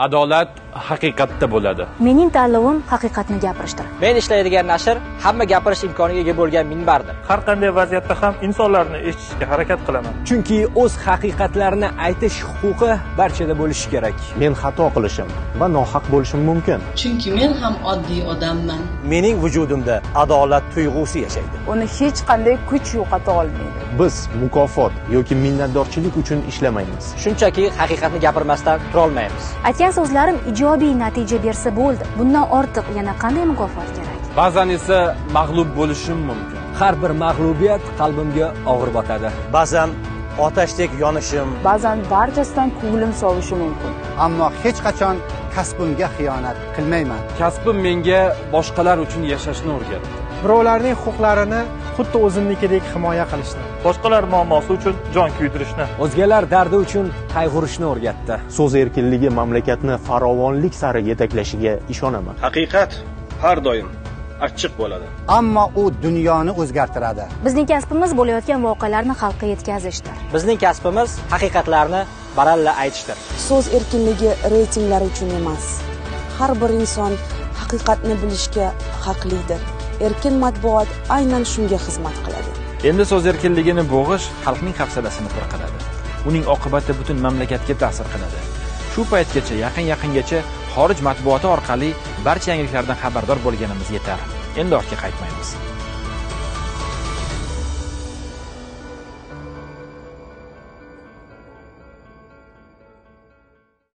adolat haqiqatda bo'ladi. Mening tanlovim haqiqatni gapirishdir. Men ishlaydigan nashr hamma gapirish imkoniga ega bo'lgan minbardir. Har qanday vaziyatda ham insonlarni eshitishga harakat qilaman. Chunki o'z haqiqatlarini aytish huquqi barchada bo'lishi kerak. Men xato qilishim va nohaq bo'lishim mumkin. Chunki men ham oddiy odamman. Mening vujudimda adolat tuyg'usi yashaydi. Uni hech qanday kuch yo'qota olmaydi. Biz mukofot yoki minnatdorchilik uchun ishlamaymiz. Shunchaki haqiqatni gapirmasdan turolmaymiz. Aytgan so'zlarim ijobiy natija bersa bo'ldi bundan ortiq yana qanday mukofot kerak? Ba'zan esa mag'lub bo'lishim mumkin. Har bir mag'lubiyat qalbimga og'ir botadi. Ba'zan otashdek yonishim. Ba'zan barchasidan ko'nglim sovishi mumkin. Ammo hech qachon kasbimga xiyonat qilmayman. Kasbim menga boshqalar uchun yashashni o'rgatdi. Birovlarning huquqlarini xuddi o'zimnikidek himoya qilishni. Boshqalar muammosi uchun jon kuydirishni. O'zgalar dardi uchun qayg'urishni o'rgatdi. So'z erkinligi mamlakatni farovonlik sari yetaklashiga ishonaman. Haqiqat har doim achchiq bo'ladi. Ammo u dunyoni o'zgartiradi. Bizning kasbimiz bo'layotgan voqealarni xalqqa yetkazishdir. Bizning kasbimiz haqiqatlarni baralla aytishdir. So'z erkinligi reytinglar uchun emas. Har bir inson haqiqatni bilishga haqlidir. Erkin matbuot aynan shunga xizmat qiladi. Endi so'z erkinligini bo'g'ish xalqning hafsalasini pir qiladi uning oqibati butun mamlakatga ta'sir qiladi. Shu paytgacha yaqin yaqingacha xorij matbuoti orqali barcha yangiliklardan xabardor bo'lganimiz yetar. Endi ortga qaytmaymiz